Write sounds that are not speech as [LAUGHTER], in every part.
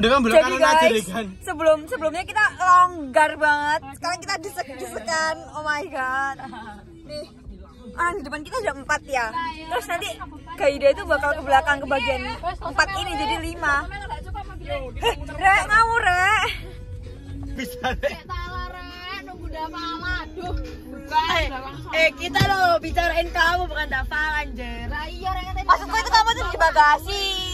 Udah kan belok Jadi kanan aja deh guys, kan. sebelum sebelumnya kita longgar banget. Sekarang kita desek-desekan. Oh my god. Nih, orang di depan kita udah empat ya. Terus nanti Gaida itu bakal ke belakang ke bagian empat ini jadi lima. Eh, Rek ngawur Rek. Bisa deh. Eh, eh kita loh bicarain kamu bukan Dava anjir. Maksudku itu kamu tuh di bagasi.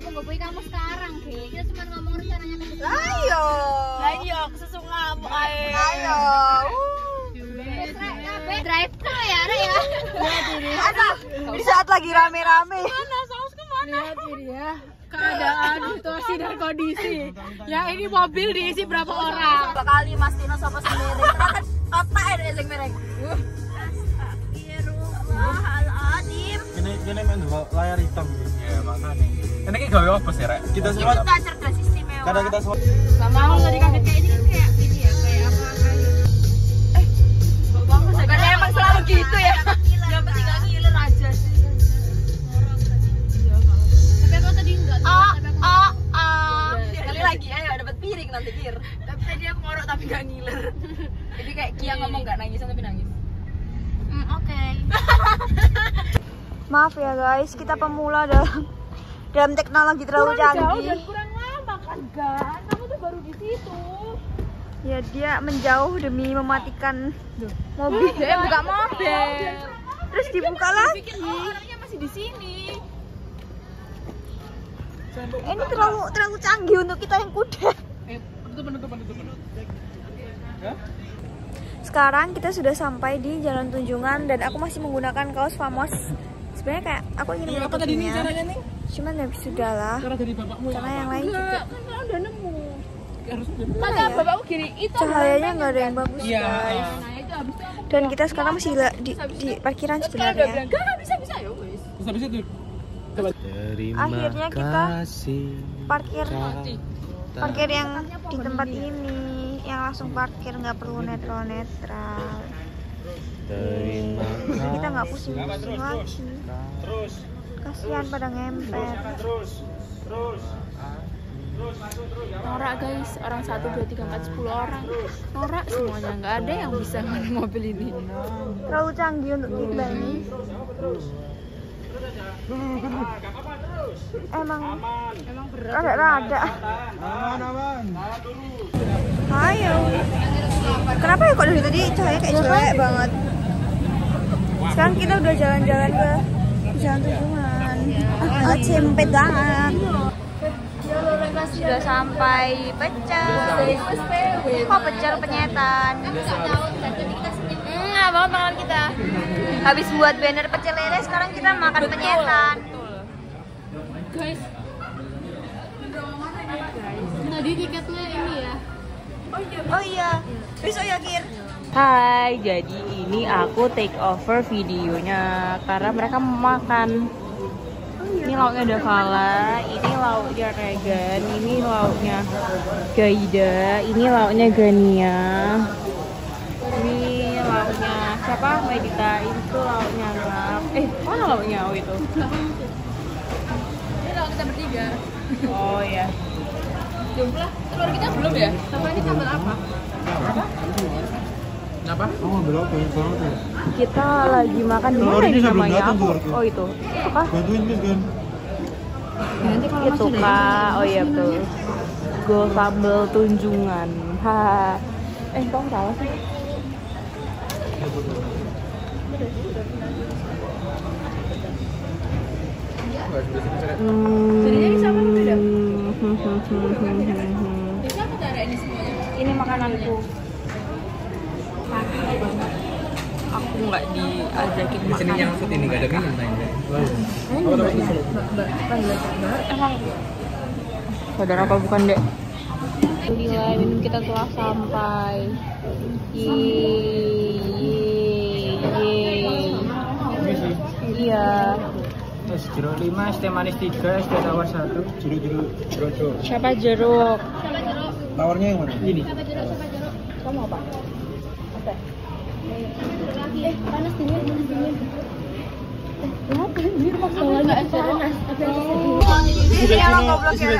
Ngobrol-ngobrol kamu sekarang Ge. kita cuma ngomong rencananya ke depan Ayo. Lah iya kesusu ngamuk ae. Ayo. drive thru ya Rek ya Aduh, di saat lagi rame-rame. Lihat ini ya keadaan situasi dan kondisi. Ya ini mobil diisi berapa orang? Berapa kali Mas Tino sama sendiri. Ternyata otak ada yang merek. Astagfirullahaladzim. Ini ini main layar hitam. Ya makanya. Ini kayak gawe apa sih, Rek? Kita semua Kita cerdas istimewa. karena kita semua Gak mau tadi kaget kayak ini kan kayak ini ya kayak apa kayak. Bukannya emang selalu gitu ya? Yang penting gak ngiler aja sih. Tapi aku tadi enggak. Ah, ah, ah. Sekali lagi ayo dapat piring nanti kir. Tapi tadi aku ngorok tapi gak ngiler. [LAUGHS] Jadi kayak Kia ngomong gak nangis tapi nangis. Hmm, oke [LAUGHS] Maaf ya guys, kita pemula dalam dalam teknologi terlalu canggih. kurang lama kan Gan? Kamu tuh baru di situ. Ya dia menjauh demi mematikan mobil. Dia buka mobil. Terus dibuka lagi. Pikir oh, orangnya masih di sini. Ini terlalu terlalu canggih untuk kita yang kuda. Eh. Sekarang kita sudah sampai di Jalan Tunjungan dan aku masih menggunakan kaos Famos. Sebenarnya kayak aku ingin Apa tadi nih menutupinya. caranya nih? Cuman ya sudah lah. Cara dari bapakmu ya? Karena yang lain juga kan kau udah nemu. Kata ya? bapakku gini, itu cahayanya nggak ada yang bagus Iya. guys. Nah, itu habis itu aku Dan kita sekarang masih di, di parkiran sebenarnya. bilang, "Gak, gak bisa, bisa ya wis." Terus habis itu Terima Akhirnya kita kasih Parkir parkir yang di tempat ini yang langsung parkir nggak perlu netral netral. Terima Kita nggak pusing-pusing lagi. terus Kasihan pada ngempet. terus terus Norak guys, orang 1, 2, 3, 4, 10 orang. Norak semuanya, nggak ada yang bisa ngeluh mobil ini. Terlalu canggih untuk kita ini. Emang. Emang berat. Rada-rada. aman aman. Ayo. Kenapa ya kok dari tadi cahaya kayak jelek banget? Sekarang kita udah jalan-jalan ke jalan tunjungan. Ah, cempet banget. Sudah sampai pecel. Kok pecel penyetan? Hmm, banget makan kita. Habis buat banner pecel lele, sekarang kita makan penyetan. Guys Tadi tiketnya ini ya Oh iya, besok ya Kir. Hai, jadi ini aku take over videonya karena mereka makan. Ini lauknya Davala, ini lauknya Regan, ini lauknya Gaida, ini lauknya Gania. Ini lauknya siapa? Medita, itu lauknya Ngap. Eh, mana lauknya? Oh itu. Ini kalau kita bertiga Oh ya. Jumlah telur kita belum ya? Sama ini sambal apa? Kenapa? Oh, belok banget ya. Kita lagi makan di mana ini ini namanya? datang, Aku-. Oh itu. Itu kah? Bantuin Miss kan. itu kak oh iya betul go sambal tunjungan ha eh kok salah sih Hmm. Jadinya ini sama apa beda? Hmm, hmm, hmm, hmm, hmm, hmm. Biasanya aku taruh ini semuanya ini makananku aku nggak diajakin makan food ini gak ada minum tanya. emang saudara apa bukan dek Alhamdulillah minum kita telah sampai Yeay Yeay Iya Es jeruk 5, es teh manis 3, es teh tawar 1. Jeruk jeruk jeruk jeruk. Siapa jeruk? Tawarnya yang mana? Ini. Kamu apa? Eh panas dingin panas dingin Kenapa? Ini rumah sekolahnya acara. Ini emang goblok ya.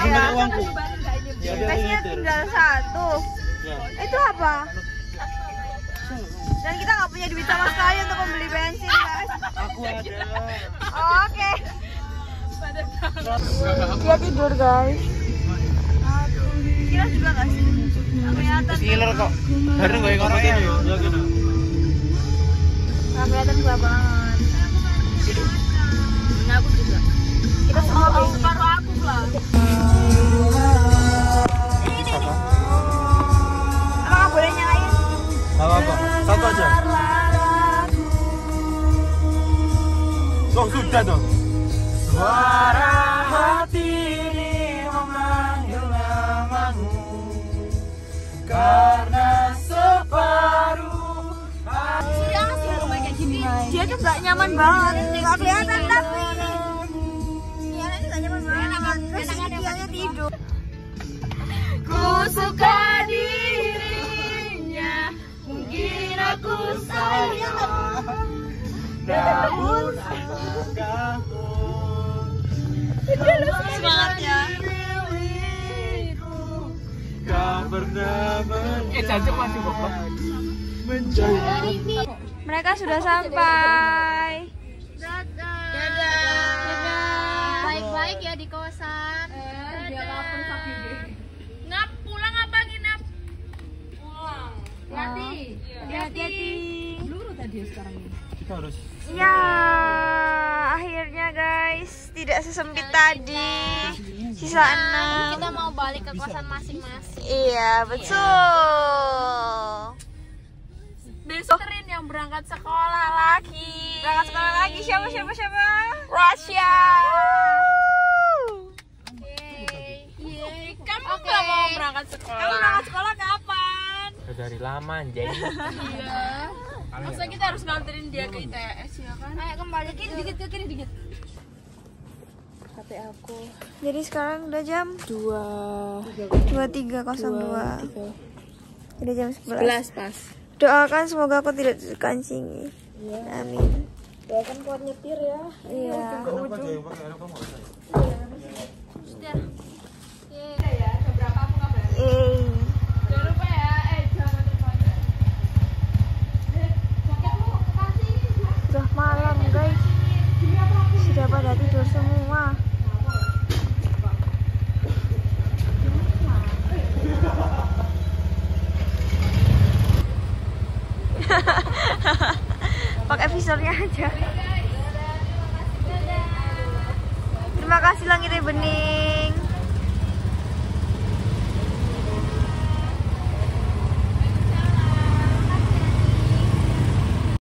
ya. Tesnya tinggal satu. Itu apa? Dan kita nggak punya duit sama sekali untuk membeli bensin, guys. Aku ada. Oke. Dia tidur, guys. Kira juga nggak sih? Nggak kelihatan. Killer kok. Baru gue ngomong ini. Ya gitu. Kelihatan gua banget. aku juga. Kita semua bingung. Baru aku lah. Emang nggak boleh nyalain? Apa apa? Satu aja. Oh sudah dong. Suara Nggak nyaman banget. Nggak kelihatan tapi. Iya, ini nggak nyaman banget. Terus dia tidur. Ku suka dirinya Mungkin aku sayang namun Semangat ya. kau pernah eh masih menjadi Mereka sudah sampai. Baik-baik ya di kosan. Nap pulang apa nginap? Pulang Hati. Hati-hati. kita harus Ya, akhirnya guys, tidak sesempit tadi. Sisa enam. Kita mau balik ke kosan masing-masing. Iya, betul. Besok Terin yang berangkat sekolah lagi Berangkat sekolah lagi siapa siapa siapa? Russia Yeay. Kamu Oke. nggak mau berangkat sekolah? Kamu berangkat sekolah kapan? dari lama anjay. Iya Masa kita harus nganterin dia ke ITS ya kan? Ayo kembali dikit dikit ke kiri dikit. Jadi sekarang udah jam 2 23.02 Udah jam 11 pas Doakan semoga aku tidak terkancing Amin. Doakan kuat nyetir ya. Iya. Kenapa aja yang pakai anak kamu Eh, Jangan lupa ya, eh jangan lupa Sudah malam guys. Sudah pada tidur semua visornya aja. Terima kasih langitnya bening